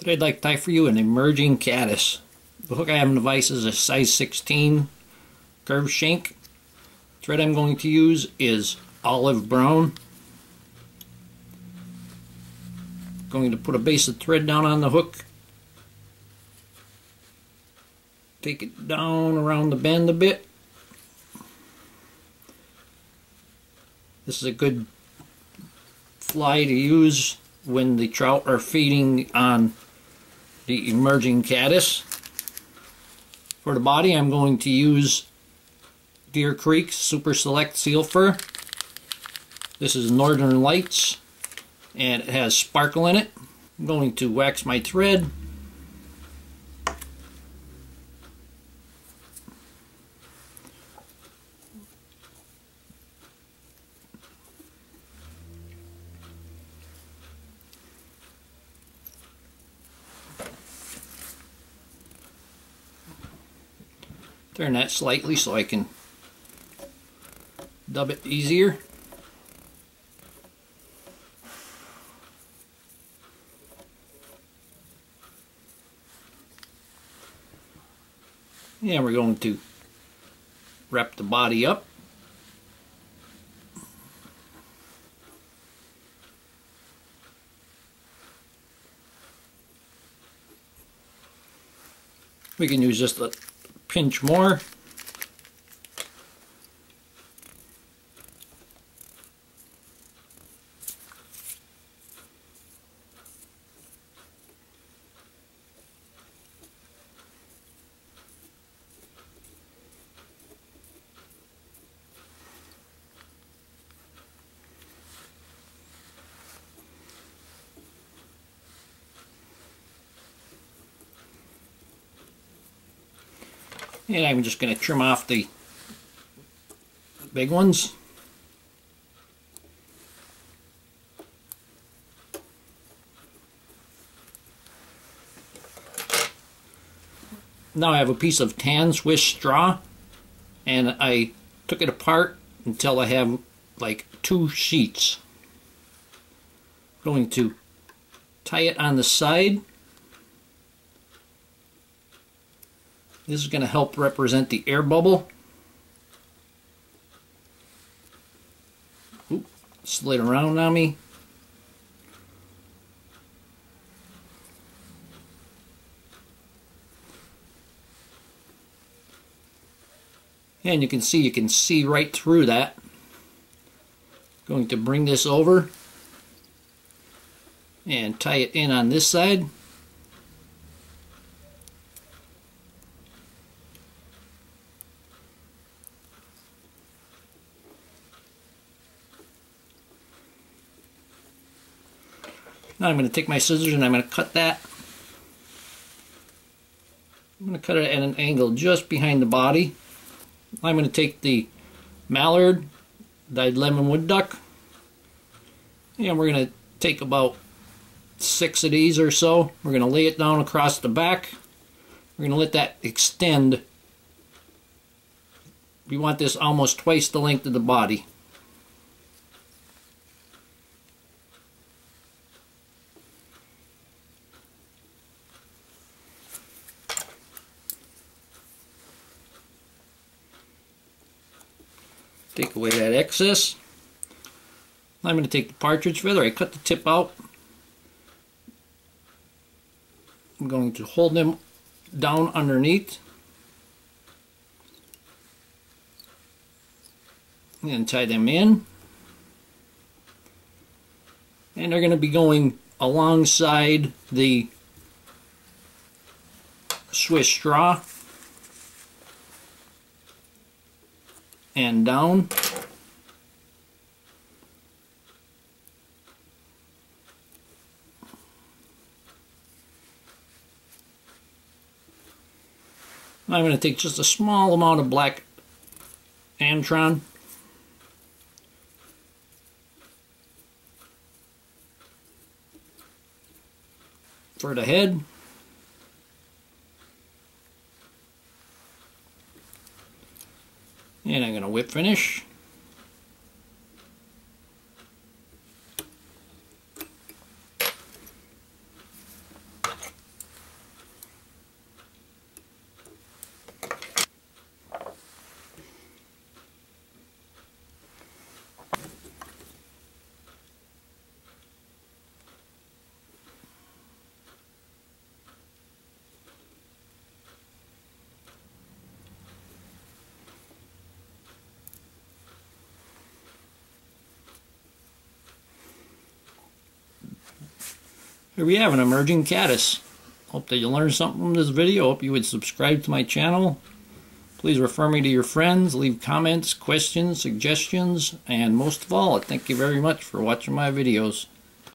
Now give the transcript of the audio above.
Today I'd like to tie for you an emerging caddis. The hook I have in the vise is a size 16 curved shank. Thread I'm going to use is olive brown. Going to put a base of thread down on the hook. Take it down around the bend a bit. This is a good fly to use when the trout are feeding on the emerging caddis. For the body, I'm going to use Deer Creek Super Select Seal Fur. This is Northern Lights, and it has sparkle in it. I'm going to wax my thread. Turn that slightly so I can dub it easier. And we're going to wrap the body up. We can use just a pinch more. And I'm just going to trim off the big ones. Now I have a piece of tan Swiss straw and I took it apart until I have like two sheets. going to tie it on the side This is going to help represent the air bubble. Oop, slid around on me. And you can see, you can see right through that. Going to bring this over and tie it in on this side. Now I'm going to take my scissors and I'm going to cut that. I'm going to cut it at an angle just behind the body. I'm going to take the mallard, dyed lemon wood duck, and we're going to take about six of these or so. We're going to lay it down across the back. We're going to let that extend. We want this almost twice the length of the body. Take away that excess. I'm going to take the partridge feather. I cut the tip out. I'm going to hold them down underneath. And tie them in. And they're going to be going alongside the Swiss straw. And down. I'm going to take just a small amount of black Antron. For the head. And I'm going to whip finish. Here we have an emerging caddis. Hope that you learned something from this video. Hope you would subscribe to my channel. Please refer me to your friends, leave comments, questions, suggestions, and most of all, thank you very much for watching my videos.